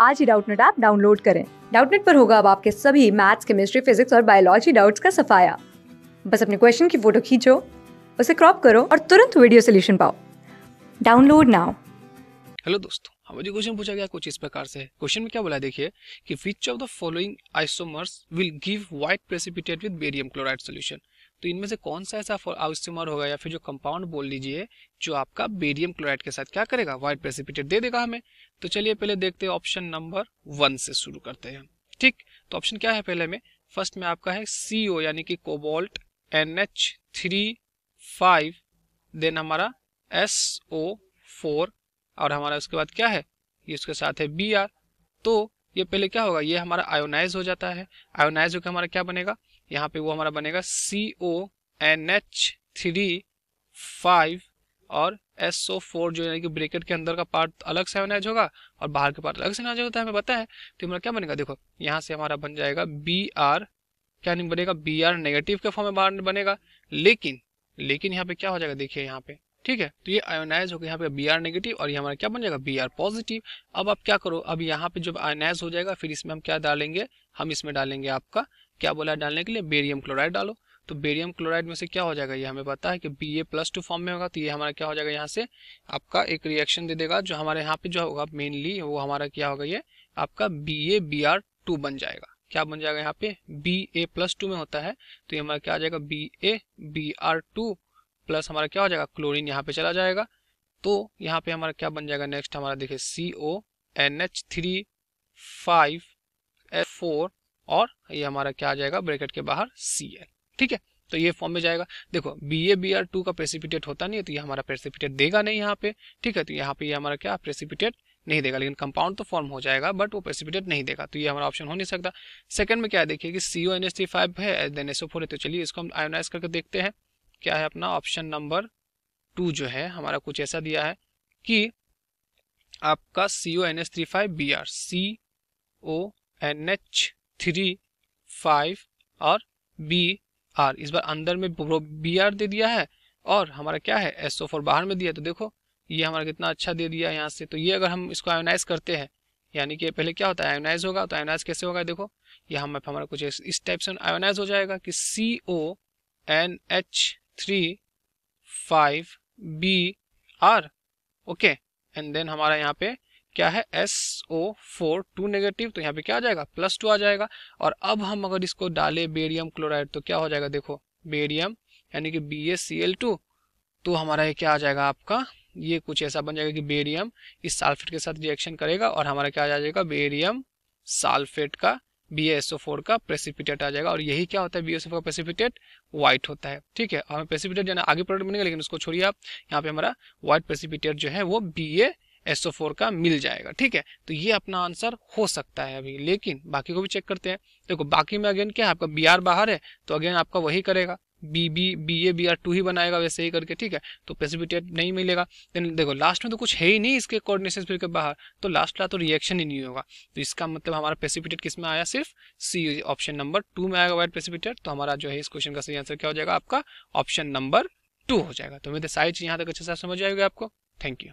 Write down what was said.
आज ही Doubtnut app download करें। डाउटनेट पर होगा अब आपके सभी मैथ्स, केमिस्ट्री, फिजिक्स और बायोलॉजी डाउट्स का सफाया। बस अपने क्वेश्चन की फ़ोटो खींचो, उसे क्रॉप करो और तुरंत वीडियो सोल्यूशन पाओ। Download now. हेलो दोस्तों हमें जो क्वेश्चन पूछा गया कुछ इस प्रकार से क्वेश्चन में क्या बोला देखिए, कि which of the following isomers will give white precipitate with barium chloride solution तो इनमें से कौन सा ऐसा आइसोमर होगा या फिर जो कंपाउंड बोल लीजिए, जो आपका बेरियम क्लोराइड के साथ क्या करेगा? व्हाइट प्रेसिपिटेट दे देगा हमें। तो चलिए पहले देखते हैं ऑप्शन नंबर वन से शुरू करते हैं ठीक? तो ऑप्शन क्या है पहले में? फ़र्स्ट में आपका है सीओ यानी कि cobalt N H three five then हमारा एस ओ फोर और हमारा उसके बाद क्या है? ये उसके साथ है बी आर तो ये पहले क्या होगा? ये हमारा आयोनाइज हो जाता है। आयोनाइज होकर हमारा क्या बनेगा? यहाँ पे वो हमारा बनेगा C O N H three five और एस ओ फोर जो यानी कि ब्रेकेट के अंदर का पार्ट अलग से आयोनाइज होगा और बाहर के पार्ट अलग से आयोनाइज होता है हमें पता है तो हमारा क्या बनेगा? देखो, यहाँ से हमारा बन जाएगा बी आर क्या नहीं बनेगा? बी आर नेगेटिव के फॉर्म में बाहर बनेगा, लेकिन लेकिन यहाँ पे क्या हो जाएगा? देखिए यहाँ पे, ठीक है? तो ये आयोनाइज होगा, यहाँ पे बी आर नेगेटिव और ये हमारा क्या बन जाएगा? बी आर पॉजिटिव अब आप क्या करो? अब यहाँ पे जब आयोनाइज हो जाएगा, फिर इसमें हम क्या डालेंगे? हम इसमें डालेंगे आपका क्या बोला डालने के लिए? बेरियम क्लोराइड डालो। तो बेरियम क्लोराइड में से क्या हो जाएगा? ये हमें पता है कि B A plus two form में होगा तो ये हमारा क्या हो जाएगा? यहाँ से आपका एक रिएक्शन दे देगा, जो हमारे यहाँ पे जो होगा मेनली वो हमारा क्या होगा ये? आपका B A B R two बन जाएगा। क्या बन जाएगा यहाँ पे? बी ए प्लस टू में होता है। तो ये हमारा क्या आ जाएगा? B A B R two plus हमारा क्या हो जाएगा? क्लोरीन यहाँ पे चला जाएगा। तो यहाँ पे हमारा क्या बन जाएगा? नेक्स्ट हमारा देखिए C O N H three five F four और ये हमारा क्या आ जाएगा? ब्रैकेट के बाहर सी एल ठीक है? तो ये फॉर्म में जाएगा। देखो B A B R two का प्रेसिपिटेट होता नहीं है तो ये हमारा प्रेसिपिटेट देगा नहीं यहाँ पे। ठीक है? तो यहाँ पे ये हमारा क्या? प्रेसिपिटेट नहीं देगा। लेकिन कंपाउंड तो फॉर्म हो जाएगा बट वो प्रेसिपिटेट नहीं देगा। तो ये हमारा ऑप्शन हो नहीं सकता। सेकंड में क्या देखिए कि C O N S T five है देन एस फोर है। तो चलिए इसको हम आयोनाइज करके देखते हैं। क्या है अपना? ऑप्शन नंबर टू जो है, हमारा कुछ ऐसा दिया है कि आपका C O N S three five B R C O N H three five और बी आर इस बार अंदर में बी आर दे दिया है और हमारा क्या है? एस ओ फोर बाहर में दिया तो देखो, ये हमारा कितना अच्छा दे दिया यहाँ से। तो ये अगर हम इसको आयोनाइज करते हैं, यानी कि पहले क्या होता है? आयोनाइज होगा तो आयोनाइज कैसे होगा? देखो, यहाँ में हमारा कुछ इस टाइप से आयोनाइज हो जाएगा कि C O N H three five B R okay and then हमारा यहाँ पे क्या है? S O four two negative तो यहाँ पे क्या आ जाएगा? प्लस टू आ जाएगा। और अब हम अगर इसको डाले बेरियम क्लोराइड तो क्या हो जाएगा? देखो बेरियम यानी कि B S C L two तो हमारा ये क्या आ जाएगा आपका? ये कुछ ऐसा बन जाएगा कि बेरियम इस साल्फेट के साथ रिएक्शन करेगा और हमारा क्या आ जाएगा? बेरियम साल्फेट का बी फोर का प्रेसिपिटेट आ जाएगा। और यही क्या होता है? बी का प्रेसिपिटेट व्हाइट होता है। ठीक है? और प्रेसिपिटेट जाना आगे प्रोडक्ट बनेगा, लेकिन उसको छोड़िए आप। यहाँ पे हमारा व्हाइट प्रेसिपिटेट जो है, वो बी एसओ फोर का मिल जाएगा, ठीक है? तो ये अपना आंसर हो सकता है अभी, लेकिन बाकी को भी चेक करते हैं। देखो, बाकी में अगेन क्या है? आपका बी आर बाहर है तो अगेन आपका वही करेगा। B B B A B R two ही बनाएगा वैसे ही करके, ठीक है? तो प्रेसिपिटेट नहीं मिलेगा। देन देखो लास्ट में तो कुछ है ही नहीं इसके कोऑर्डिनेशन फिर के बाहर तो लास्ट ला तो रिएक्शन ही नहीं होगा। तो इसका मतलब हमारा प्रेसिपिटेट किसमें आया? सिर्फ़ सी ऑप्शन नंबर टू में आएगा वाइट प्रेसिपिटेट तो हमारा जो है इस क्वेश्चन का सही आंसर क्या हो जाएगा? आपका ऑप्शन नंबर टू हो जाएगा। तो मेरे सारी चीज़ यहाँ तक अच्छे से समझ आएगा आपको। Thank you